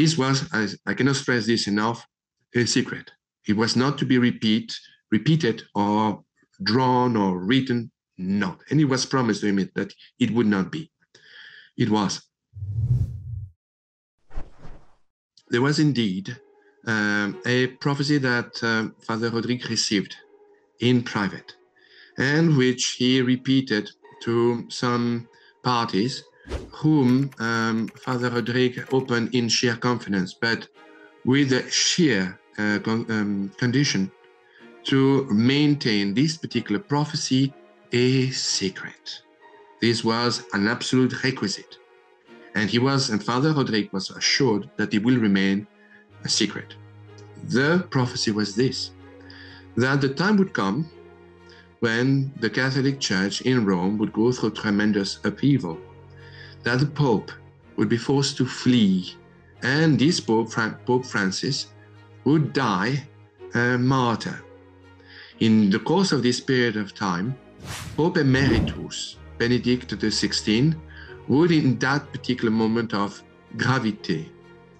this was, I, cannot stress this enough, a secret. It was not to be repeat, repeated or drawn or written, not. And it was promised to him that it would not be. It was. There was indeed um, a prophecy that um, Father Rodrigue received in private and which he repeated to some parties whom um, Father Rodrigue opened in sheer confidence, but with a sheer uh, con um, condition to maintain this particular prophecy a secret. This was an absolute requisite. And he was, and Father Rodrigue was assured that it will remain a secret. The prophecy was this that the time would come when the Catholic Church in Rome would go through tremendous upheaval that the Pope would be forced to flee, and this Pope, Pope Francis, would die a martyr. In the course of this period of time, Pope Emeritus Benedict XVI would, in that particular moment of gravité,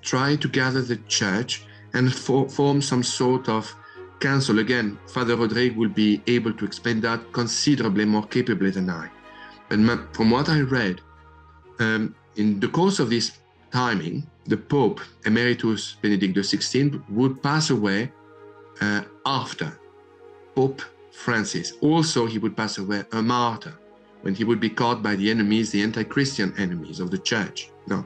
try to gather the church and for, form some sort of council. Again, Father Rodrigue will be able to explain that considerably more capably than I. But from what I read, um, in the course of this timing, the Pope Emeritus Benedict XVI would pass away uh, after Pope Francis. Also, he would pass away a martyr when he would be caught by the enemies, the anti-Christian enemies of the church. No.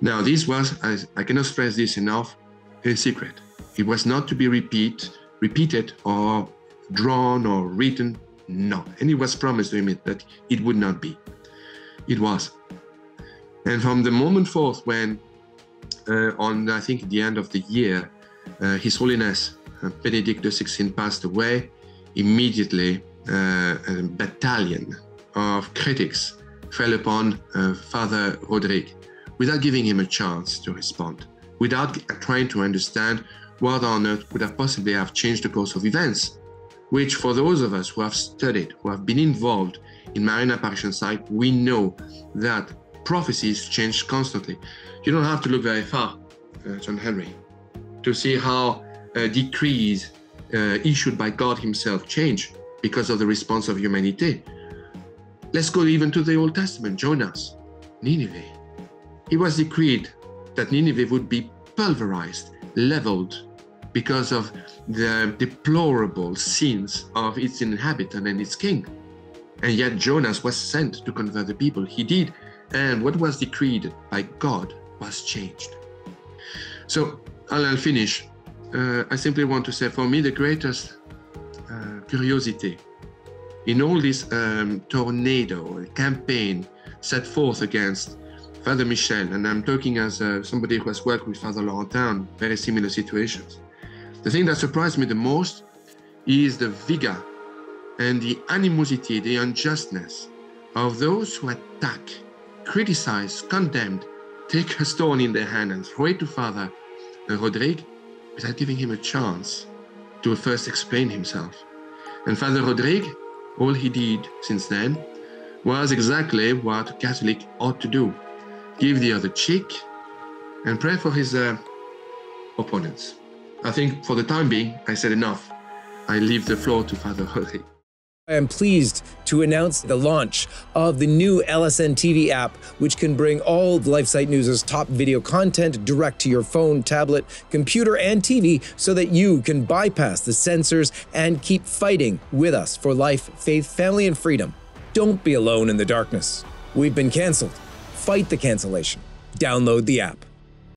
Now, this was, as I cannot stress this enough, a secret. It was not to be repeat, repeated or drawn or written, no. And it was promised to him that it would not be. It was. And from the moment forth when, uh, on I think the end of the year, uh, His Holiness uh, Benedict XVI passed away, immediately uh, a battalion of critics fell upon uh, Father Rodrigue without giving him a chance to respond, without trying to understand what on earth could have possibly have changed the course of events, which for those of us who have studied, who have been involved in Marian apparition site, we know that prophecies change constantly. You don't have to look very far, uh, John Henry, to see how uh, decrees uh, issued by God Himself change because of the response of humanity. Let's go even to the Old Testament, Jonas, Nineveh. It was decreed that Nineveh would be pulverized, leveled, because of the deplorable sins of its inhabitant and its king. And yet Jonas was sent to convert the people. He did. And what was decreed by God was changed. So I'll finish. Uh, I simply want to say for me, the greatest uh, curiosity in all this um, tornado campaign set forth against Father Michel, and I'm talking as uh, somebody who has worked with Father Laurentin, very similar situations. The thing that surprised me the most is the vigor and the animosity, the unjustness of those who attack, criticize, condemn, take a stone in their hand and throw it to Father Rodrigue without giving him a chance to first explain himself. And Father Rodrigue, all he did since then was exactly what a Catholic ought to do give the other cheek and pray for his uh, opponents. I think for the time being, I said enough. I leave the floor to Father Rodrigue. I am pleased to announce the launch of the new LSN TV app, which can bring all LifeSite News' top video content direct to your phone, tablet, computer, and TV so that you can bypass the censors and keep fighting with us for life, faith, family, and freedom. Don't be alone in the darkness. We've been canceled. Fight the cancellation. Download the app.